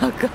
八个。